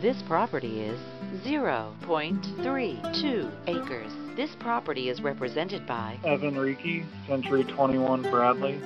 This property is 0.32 acres. This property is represented by Evan Reiki, Century 21 Bradley.